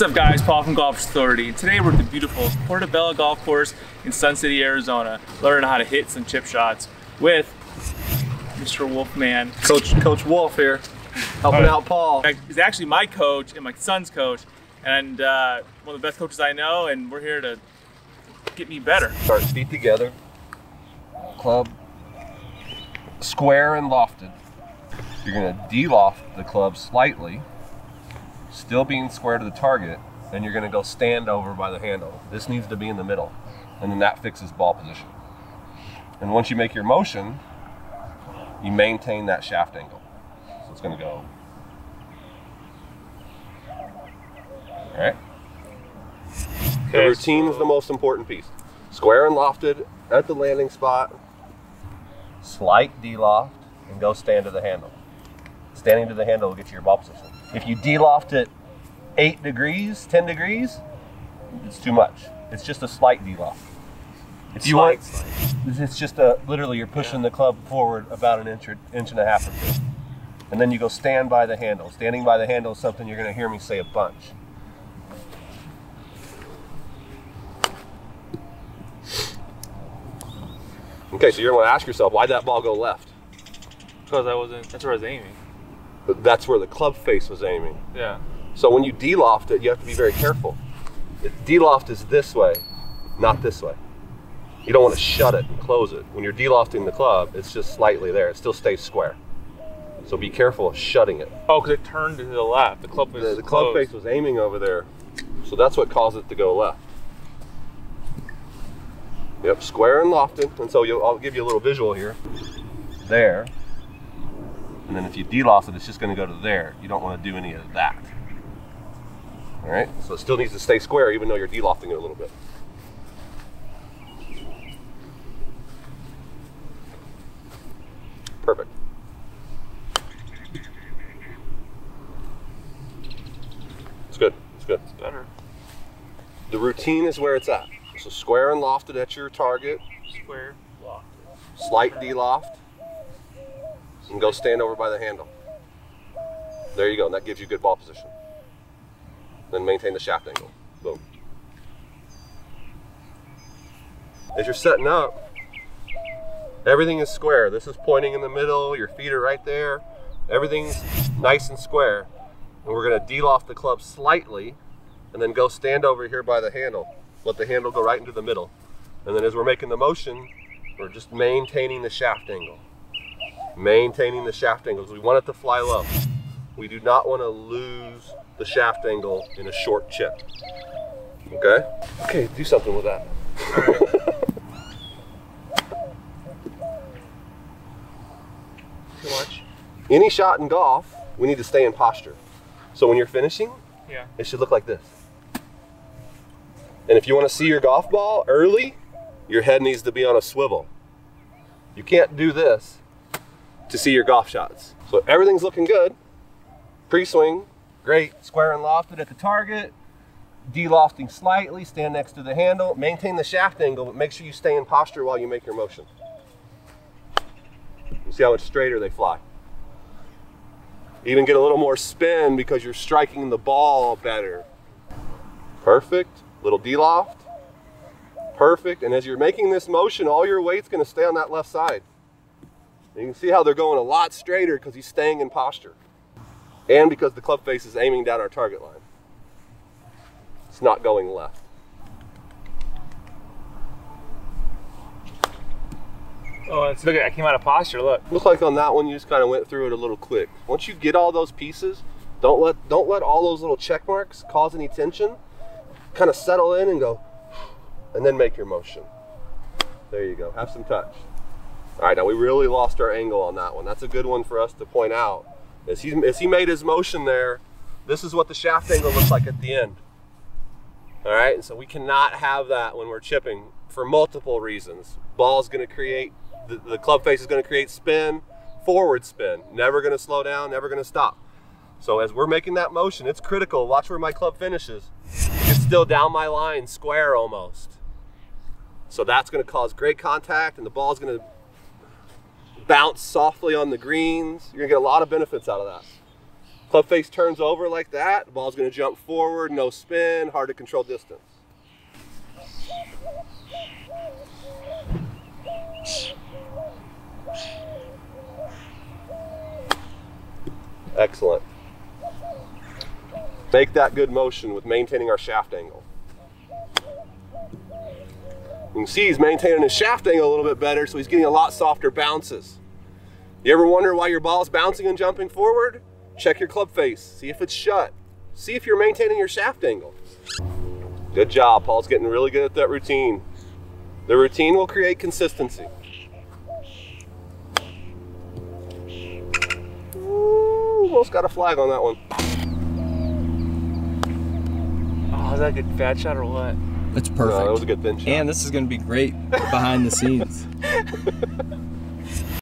What's up guys, Paul from Golf Authority. Today we're at the beautiful Portobello Golf Course in Sun City, Arizona, learning how to hit some chip shots with Mr. Wolfman. Coach Coach Wolf here, helping out Paul. He's actually my coach and my son's coach, and uh, one of the best coaches I know, and we're here to get me better. Start feet together, club square and lofted. You're gonna de-loft the club slightly, still being square to the target, and you're gonna go stand over by the handle. This needs to be in the middle, and then that fixes ball position. And once you make your motion, you maintain that shaft angle. So it's gonna go. All right. The routine is the most important piece. Square and lofted at the landing spot, slight de-loft, and go stand to the handle. Standing to the handle will get you your ball position. If you de-loft it eight degrees, 10 degrees, it's too much. It's just a slight de-loft. If you want, it's just a, literally you're pushing the club forward about an inch or inch and a half or two. And then you go stand by the handle. Standing by the handle is something you're gonna hear me say a bunch. Okay, so you're gonna ask yourself, why'd that ball go left? Because I wasn't, that's where I was aiming. That's where the club face was aiming. Yeah. So when you de-loft it, you have to be very careful. The de-loft is this way, not this way. You don't want to shut it and close it. When you're de-lofting the club, it's just slightly there. It still stays square. So be careful of shutting it. Oh, because it turned to the left. The club was The, the club face was aiming over there, so that's what caused it to go left. Yep, square and lofted. And so you'll, I'll give you a little visual here. There. And then if you de-loft it, it's just going to go to there. You don't want to do any of that. All right, so it still needs to stay square even though you're de-lofting it a little bit. Perfect. It's good. It's good. It's better. The routine is where it's at. So square and lofted at your target, Square, locked. slight de-loft, and go stand over by the handle. There you go, and that gives you good ball position. Then maintain the shaft angle. Boom. As you're setting up, everything is square. This is pointing in the middle, your feet are right there. Everything's nice and square. And we're gonna de-loft the club slightly and then go stand over here by the handle. Let the handle go right into the middle. And then as we're making the motion, we're just maintaining the shaft angle. Maintaining the shaft angles. we want it to fly low. We do not want to lose the shaft angle in a short chip. Okay? Okay, do something with that. Too much? Any shot in golf, we need to stay in posture. So when you're finishing, Yeah. it should look like this. And if you want to see your golf ball early, your head needs to be on a swivel. You can't do this to see your golf shots. So everything's looking good. Pre-swing, great. Square and lofted at the target. De-lofting slightly, stand next to the handle. Maintain the shaft angle, but make sure you stay in posture while you make your motion. You see how much straighter they fly. Even get a little more spin because you're striking the ball better. Perfect. Little de-loft. Perfect. And as you're making this motion, all your weight's going to stay on that left side. You can see how they're going a lot straighter because he's staying in posture. And because the club face is aiming down our target line. It's not going left. Oh, it's look at I came out of posture. Look. Looks like on that one you just kind of went through it a little quick. Once you get all those pieces, don't let don't let all those little check marks cause any tension. Kind of settle in and go, and then make your motion. There you go. Have some touch. All right, now we really lost our angle on that one. That's a good one for us to point out. As he as he made his motion there, this is what the shaft angle looks like at the end. All right, and so we cannot have that when we're chipping for multiple reasons. Ball's going to create the, the club face is going to create spin, forward spin. Never going to slow down, never going to stop. So as we're making that motion, it's critical. Watch where my club finishes. It's still down my line, square almost. So that's going to cause great contact, and the ball's going to bounce softly on the greens. You're to get a lot of benefits out of that. Club face turns over like that. The ball's gonna jump forward, no spin, hard to control distance. Excellent. Make that good motion with maintaining our shaft angle. You can see he's maintaining his shaft angle a little bit better, so he's getting a lot softer bounces. You ever wonder why your ball is bouncing and jumping forward? Check your club face, see if it's shut. See if you're maintaining your shaft angle. Good job, Paul's getting really good at that routine. The routine will create consistency. Ooh, almost got a flag on that one. Oh, is that a good fat shot or what? It's No, that was perfect. a good thin shot. and this is going to be great behind the scenes.